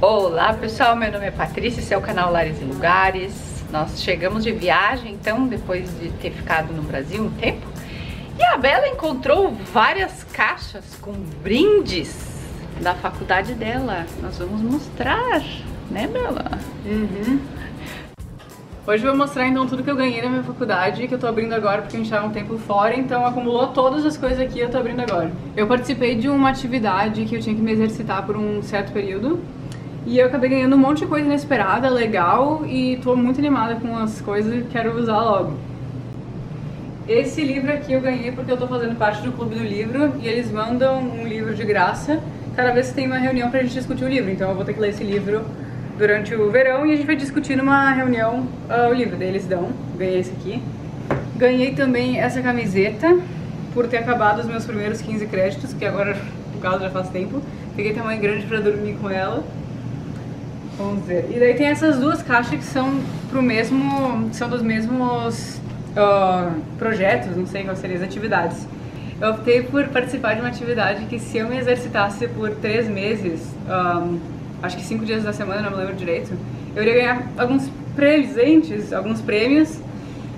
Olá pessoal, meu nome é Patrícia, esse é o canal Lares e Lugares. Nós chegamos de viagem então, depois de ter ficado no Brasil um tempo. E a Bela encontrou várias caixas com brindes da faculdade dela. Nós vamos mostrar, né Bela? Uhum. Hoje eu vou mostrar então tudo que eu ganhei na minha faculdade, que eu tô abrindo agora porque a gente tava um tempo fora, então acumulou todas as coisas aqui e eu tô abrindo agora. Eu participei de uma atividade que eu tinha que me exercitar por um certo período, e eu acabei ganhando um monte de coisa inesperada, legal, e tô muito animada com as coisas e quero usar logo. Esse livro aqui eu ganhei porque eu tô fazendo parte do clube do livro e eles mandam um livro de graça cada vez que tem uma reunião pra gente discutir o livro, então eu vou ter que ler esse livro durante o verão e a gente vai discutir numa reunião uh, o livro. Daí eles dão, ganhei esse aqui. Ganhei também essa camiseta por ter acabado os meus primeiros 15 créditos, que agora, por causa já faz tempo. Peguei tamanho grande pra dormir com ela. Vamos. E daí tem essas duas caixas que são pro mesmo. são dos mesmos uh, projetos, não sei quais seriam as atividades. Eu optei por participar de uma atividade que se eu me exercitasse por três meses, um, acho que cinco dias da semana, não me lembro direito, eu iria ganhar alguns presentes, alguns prêmios.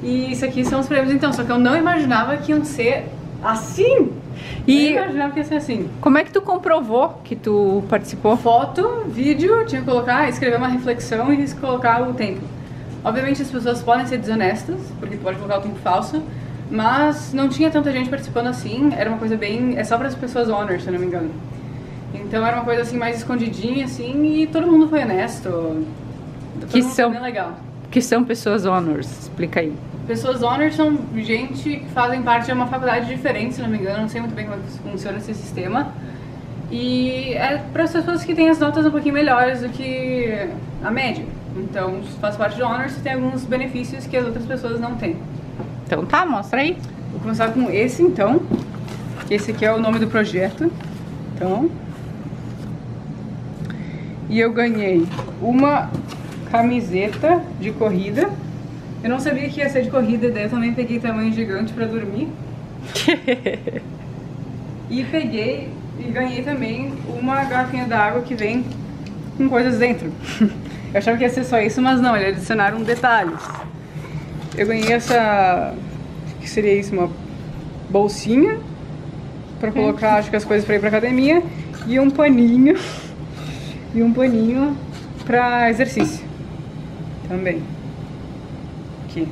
E isso aqui são os prêmios então, só que eu não imaginava que iam ser assim. E eu imaginava que ia ser assim. Como é que tu comprovou que tu participou? Foto, vídeo, tinha que colocar, escrever uma reflexão e colocar o tempo. Obviamente as pessoas podem ser desonestas, porque tu pode colocar o tempo falso, mas não tinha tanta gente participando assim, era uma coisa bem. é só para as pessoas honors, se eu não me engano. Então era uma coisa assim mais escondidinha assim e todo mundo foi honesto. Todo que são bem legal. Que são pessoas honors? Explica aí. Pessoas honors são gente que fazem parte de uma faculdade diferente, se não me engano, não sei muito bem como funciona esse sistema. E é para as pessoas que têm as notas um pouquinho melhores do que a média. Então, se faz parte de honors, você tem alguns benefícios que as outras pessoas não têm. Então tá, mostra aí. Vou começar com esse então. Esse aqui é o nome do projeto. Então. E eu ganhei uma camiseta de corrida. Eu não sabia que ia ser de corrida, daí eu também peguei tamanho gigante pra dormir. e peguei e ganhei também uma garrafinha d'água que vem com coisas dentro. Eu achava que ia ser só isso, mas não, eles adicionaram detalhes. Eu ganhei essa. que seria isso? Uma bolsinha pra colocar, acho que as coisas pra ir pra academia. E um paninho. E um paninho pra exercício. Também. Aqui.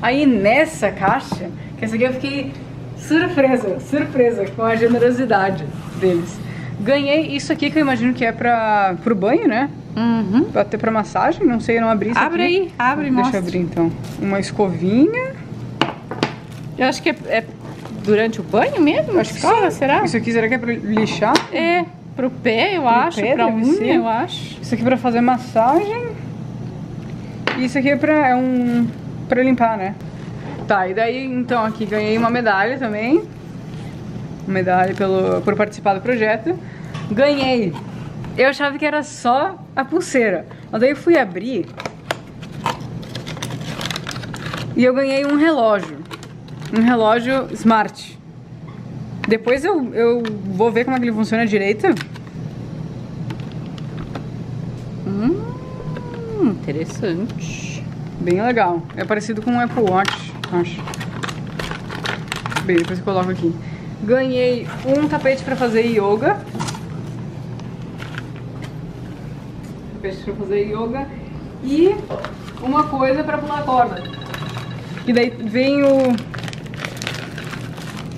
Aí nessa caixa, que essa aqui eu fiquei surpresa, surpresa com a generosidade deles. Ganhei isso aqui que eu imagino que é pra, pro banho, né? Uhum. Pra ter pra massagem, não sei, eu não abri isso Abre aqui. aí, abre Deixa mostra. eu abrir então. Uma escovinha. Eu acho que é, é durante o banho mesmo? Acho que Escova, sim. será? Isso aqui será que é pra lixar? É, pro pé, eu acho, pé pra unha, ser. eu acho. Isso aqui pra fazer massagem. Isso aqui é pra, é um, pra limpar, né? Tá, e daí então aqui ganhei uma medalha também. Medalha pelo, por participar do projeto. Ganhei. Eu achava que era só a pulseira. Mas daí eu fui abrir. E eu ganhei um relógio. Um relógio smart. Depois eu, eu vou ver como é que ele funciona direito. Hum, interessante. Bem legal. É parecido com o Apple Watch, acho. Bem, depois eu coloco aqui. Ganhei um tapete pra fazer yoga. Tapete pra fazer yoga. E uma coisa pra pular corda. E daí vem o...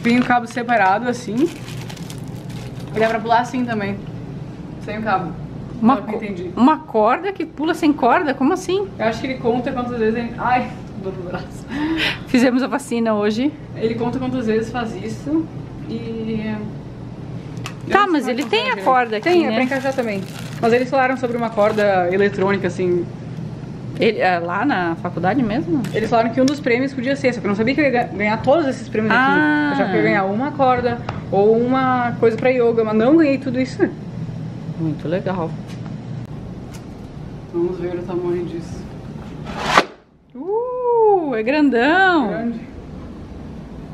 Vem o cabo separado, assim. E dá pra pular assim também. Sem o cabo. Uma, co- entendi. uma corda que pula sem corda? Como assim? Eu acho que ele conta quantas vezes ele... Ai, dor no braço. Fizemos a vacina hoje. Ele conta quantas vezes faz isso e. Tá, não mas ele é tem a corda aqui, Tem, é né? pra encaixar também. Mas eles falaram sobre uma corda eletrônica, assim. Ele, é lá na faculdade mesmo? Eles falaram que um dos prêmios podia ser, só que eu não sabia que eu ia ga- ganhar todos esses prêmios Ah. aqui. Eu achava que eu ia ganhar uma corda ou uma coisa pra yoga, mas não ganhei tudo isso. Muito legal. Vamos ver o tamanho disso. Uh, é grandão. Grande.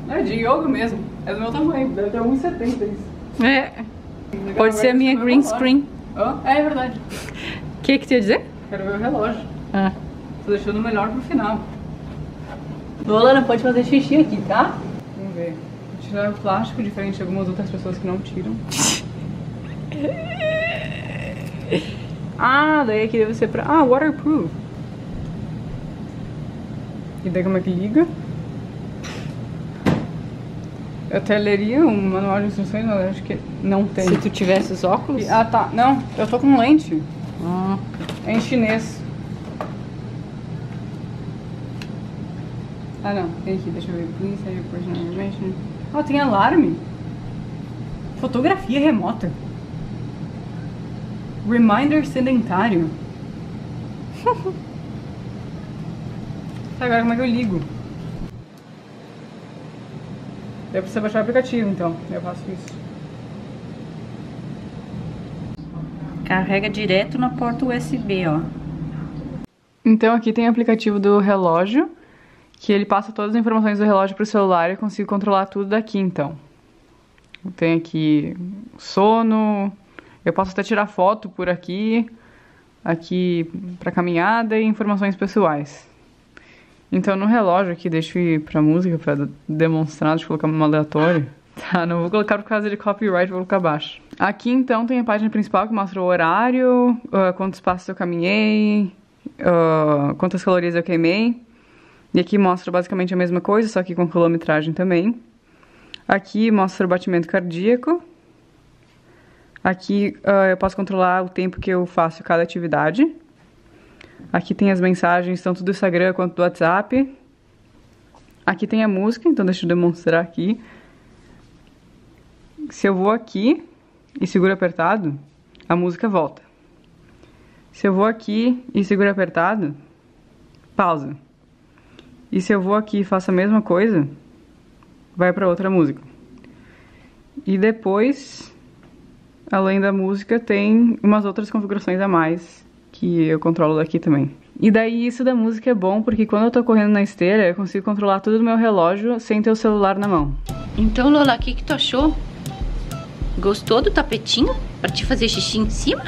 É de yoga mesmo. É do meu tamanho, deve ter 1,70 isso. É. Pode ser a minha green screen. Oh, é, é verdade. O que que tu ia dizer? Quero ver o relógio. Ah. Tô deixando o melhor pro final. Lola não pode fazer xixi aqui, tá? Vamos ver. Vou tirar o plástico, diferente de algumas outras pessoas que não tiram. ah, daí aqui deve ser pra... Ah, waterproof. E daí como é que liga? Eu até leria um manual de instruções, mas acho que não tem. Se tu tivesse os óculos? Ah, tá. Não, eu tô com lente. Ah. É em chinês. Ah, não. Tem aqui, deixa eu ver. Please have personal information. Ah, tem alarme. Fotografia remota. Reminder sedentário. tá, agora como é que eu ligo? Eu preciso baixar o aplicativo, então. Eu faço isso. Carrega direto na porta USB, ó. Então aqui tem o aplicativo do relógio, que ele passa todas as informações do relógio para o celular e eu consigo controlar tudo daqui então. Tem aqui sono, eu posso até tirar foto por aqui, aqui para caminhada e informações pessoais. Então no relógio aqui, deixa eu ir pra música para demonstrar, eu colocar uma aleatória. Tá, não vou colocar por causa de copyright, vou colocar abaixo. Aqui então tem a página principal que mostra o horário, ah, quantos passos eu caminhei, ah, quantas calorias eu queimei. E aqui mostra basicamente a mesma coisa, só que com quilometragem também. Aqui mostra o batimento cardíaco. Aqui ah, eu posso controlar o tempo que eu faço cada atividade. Aqui tem as mensagens tanto do Instagram quanto do WhatsApp. Aqui tem a música, então deixa eu demonstrar aqui. Se eu vou aqui e seguro apertado, a música volta. Se eu vou aqui e seguro apertado, pausa. E se eu vou aqui e faço a mesma coisa, vai para outra música. E depois, além da música, tem umas outras configurações a mais que eu controlo daqui também. E daí isso da música é bom porque quando eu tô correndo na esteira, eu consigo controlar tudo do meu relógio sem ter o celular na mão. Então, Lola, o que que tu achou? Gostou do tapetinho? Pra te fazer xixi em cima?